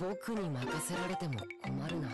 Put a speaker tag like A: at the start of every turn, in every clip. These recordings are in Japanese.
A: 僕に任せられても困るな。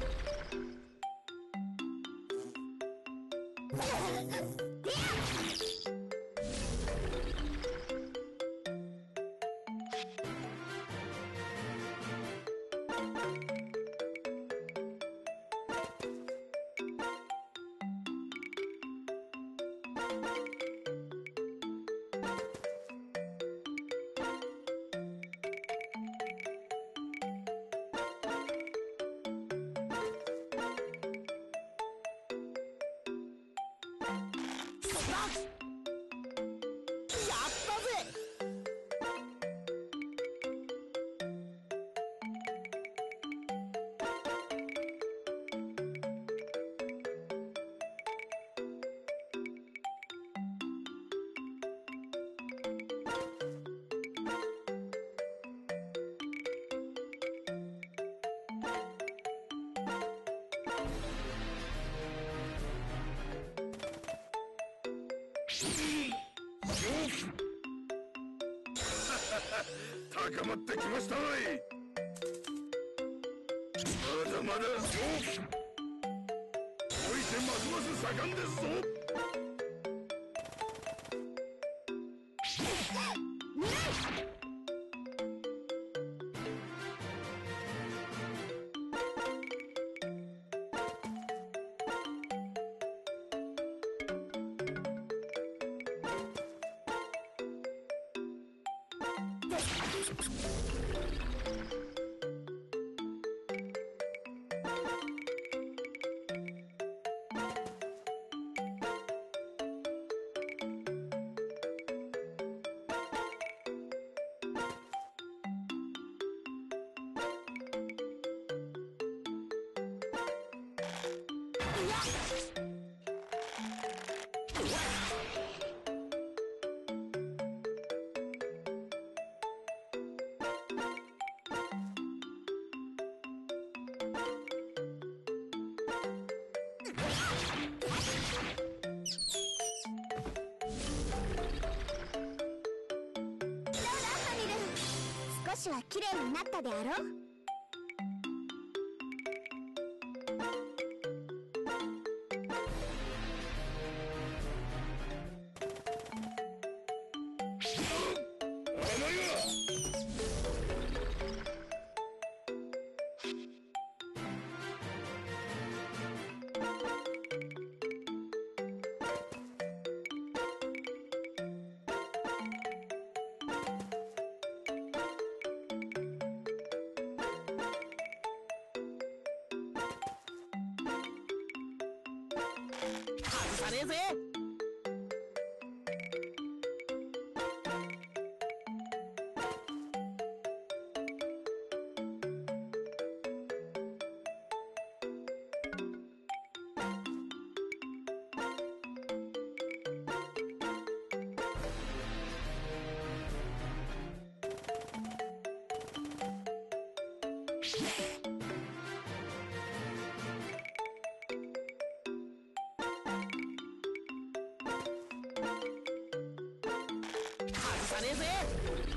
B: 高まってきましたい。まだまだおいてますます盛んですぞ。Yeah!
C: 少しは綺麗になったであろう。
A: 外さねえぜ。ねえぜ